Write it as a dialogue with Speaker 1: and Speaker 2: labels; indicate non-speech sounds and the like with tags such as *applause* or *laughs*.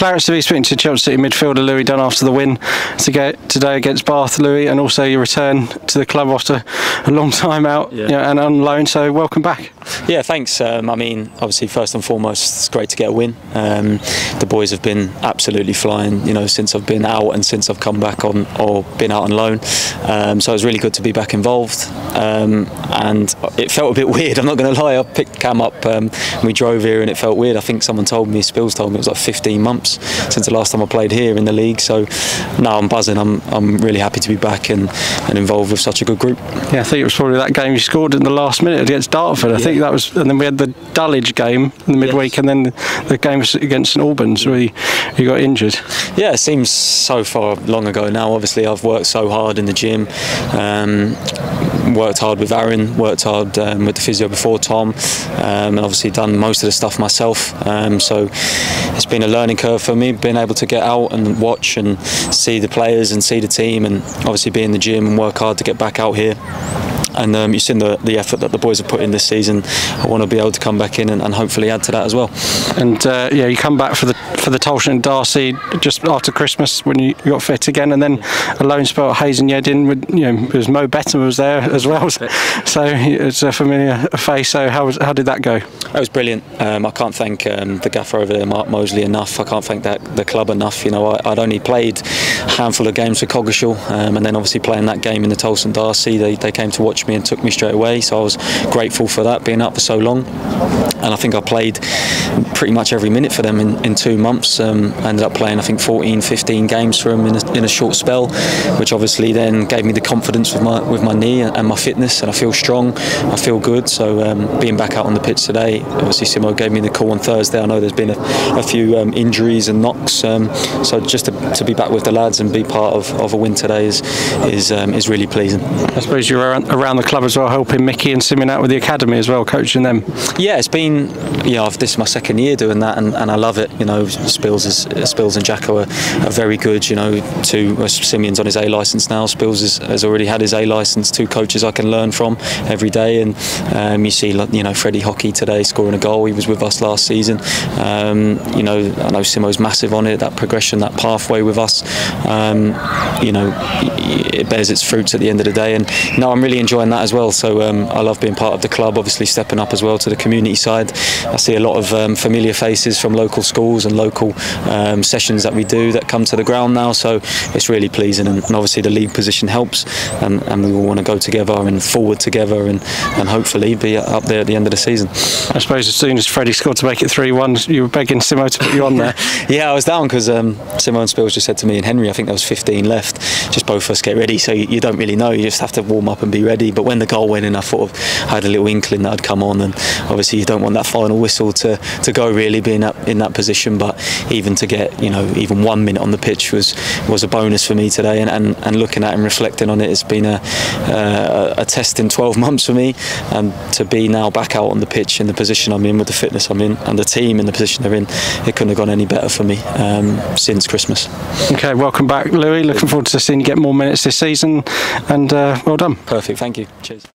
Speaker 1: Clarence to be speaking to Chelmsford City midfielder Louis Dunne after the win to get today against Bath, Louis, and also your return to the club after a long *laughs* time out
Speaker 2: Yeah.
Speaker 1: you know, and on loan. So welcome back.
Speaker 2: Yeah, thanks. Um, I mean, obviously, first and foremost, it's great to get a win. Um, the boys have been absolutely flying, you know, since I've been out and since I've come back on or been out on loan. Um, so it was really good to be back involved. Um, and it felt a bit *laughs* weird. I'm not going to lie. I picked Cam up. Um, and we drove here, and it felt weird. I think someone told me, Spills told me, it was like 15 months since the last time I played here in the league. So now I'm buzzing. I'm I'm really happy to be back and, and involved with such a good group.
Speaker 1: Yeah, I think it was probably that game you scored in the last minute against Dartford. I think that was, and then we had the Dulwich game in the midweek, and then the game against St Albans where you, you got injured.
Speaker 2: Yeah, it seems so far long ago now. Obviously, I've worked so hard in the gym, um, worked hard with Aaron, worked hard um, with the physio before Tom, um, and obviously done most of the stuff myself. Um, so it's been a learning curve for me, being able to get out and watch and see the players and see the team, and obviously be in the gym and work hard to get back out here and um, you've seen the, the effort that the boys have put in this season. I want to be able to come back in and, and hopefully add to that as well.
Speaker 1: And uh, yeah, you come back for the for the Tolleshunt D'Arcy just after Christmas when you got fit again, and then a loan spell at Hayes and Yeading. With you know, because Mo Betton was there as well, so, *laughs* so it's a familiar face. So how was, how did that go?
Speaker 2: That was brilliant. Um, I can't thank um, the gaffer over there, Mark Mosley, enough. I can't thank that the club enough. You know, I, would only played a handful of games for Coggeshall, um, and then obviously playing that game in the Tolleshunt D'Arcy, they, they came to watch me and took me straight away. So I was grateful for that, being up for so long. And I think I played pretty much every minute for them in, in two months. Um, I ended up playing, I think, 14, 15 games for them in a, in a short spell, which obviously then gave me the confidence with my with my knee and my fitness. And I feel strong, I feel good. So um, being back out on the pitch today, obviously Simo gave me the call on Thursday. I know there's been a, a few um, injuries and knocks, um, so just to, to, be back with the lads and be part of, of a win today is is um, is really pleasing.
Speaker 1: I suppose you're around, around the club as well, helping Mickey and Simon out with the academy as well, coaching them.
Speaker 2: Yeah, it's been you know this is my second year doing that, and, and I love it. You know, Spills is Spills and Jacko are, are very good. You know, two uh, Simeon's on his A license now. Spills is, has already had his A license. Two coaches I can learn from every day, and um, you see you know Freddie Hockey today scoring a goal. He was with us last season. Um, you know, I know Simo's massive on it. That progression, that pathway with us. Um, you know, it bears its fruits at the end of the day, and no, I'm really enjoying that as well. So um, I love being part of the club. Obviously, stepping up as well to the community side. I see a lot of um, familiar faces from local schools and local um, sessions that we do that come to the ground now. So it's really pleasing, and, and obviously the league position helps, and, and we all want to go together and forward together, and, and hopefully be up there at the end of the season.
Speaker 1: I suppose as soon as Freddie scored to make it 3-1, you were begging Simo to put you on there. *laughs*
Speaker 2: yeah, I was down because um, Simo and Spills just said to me and Henry, I think there was 15 left, just both of us get ready. So you, you, don't really know, you just have to warm up and be ready. But when the goal went in, I thought of, I had a little inkling that I'd come on, and obviously you don't want that final whistle to, to go really being up in that position. But even to get you know even one minute on the pitch was was a bonus for me today. And, and, and looking at and reflecting on it, it's been a, uh, a test in 12 *laughs* months for me. And to be now back out on the pitch in the position I'm in with the fitness I'm in and the team in the position they're in, it couldn't have gone any better for me um, since Christmas.
Speaker 1: Okay, welcome back, Louis. Looking forward to seeing you get more minutes this season, and uh, well done.
Speaker 2: Perfect. Thank you. Cheers.